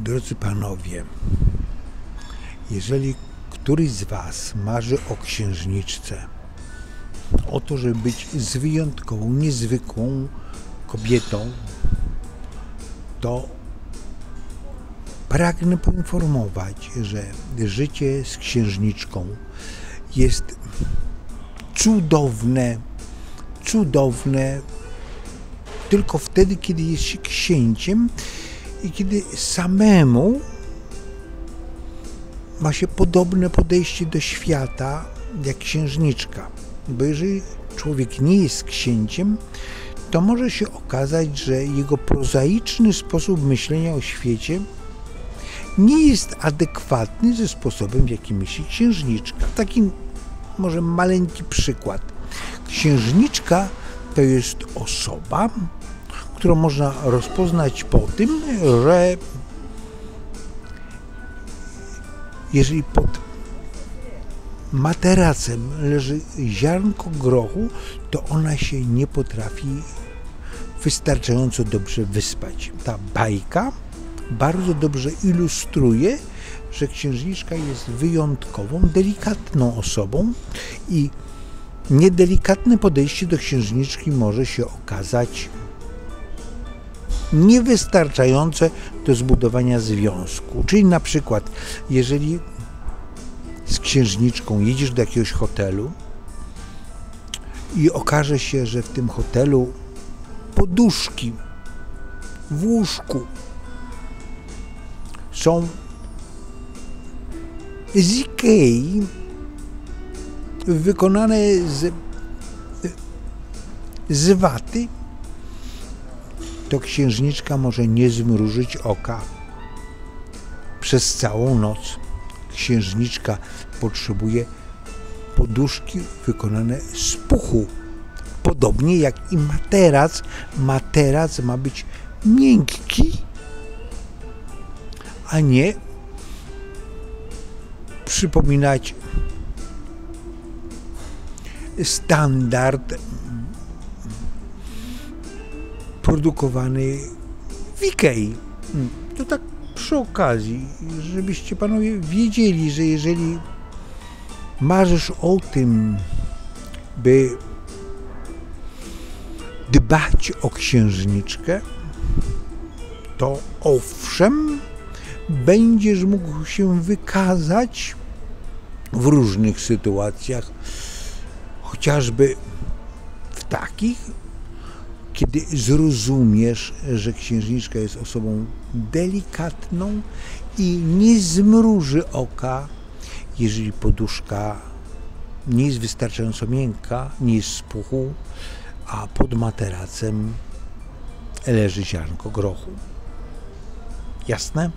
Drodzy panowie, jeżeli któryś z was marzy o księżniczce, o to, żeby być z wyjątkową, niezwykłą kobietą, to pragnę poinformować, że życie z księżniczką jest cudowne, cudowne tylko wtedy, kiedy jest się księciem i kiedy samemu ma się podobne podejście do świata jak księżniczka. Bo jeżeli człowiek nie jest księciem, to może się okazać, że jego prozaiczny sposób myślenia o świecie nie jest adekwatny ze sposobem, w jaki myśli księżniczka. Taki może maleńki przykład. Księżniczka to jest osoba, którą można rozpoznać po tym, że jeżeli pod materacem leży ziarnko grochu, to ona się nie potrafi wystarczająco dobrze wyspać. Ta bajka bardzo dobrze ilustruje, że księżniczka jest wyjątkową, delikatną osobą i niedelikatne podejście do księżniczki może się okazać niewystarczające do zbudowania związku. Czyli na przykład, jeżeli z księżniczką jedziesz do jakiegoś hotelu i okaże się, że w tym hotelu poduszki w łóżku są z Ikei wykonane z, z waty, to księżniczka może nie zmrużyć oka przez całą noc. Księżniczka potrzebuje poduszki wykonane z puchu. Podobnie jak i materac. Materac ma być miękki, a nie przypominać standard produkowany w Ikei. To tak przy okazji, żebyście panowie wiedzieli, że jeżeli marzysz o tym, by dbać o księżniczkę, to owszem, będziesz mógł się wykazać w różnych sytuacjach, chociażby w takich, kiedy zrozumiesz, że księżniczka jest osobą delikatną i nie zmruży oka, jeżeli poduszka nie jest wystarczająco miękka, nie jest z puchu, a pod materacem leży ziarnko grochu. Jasne?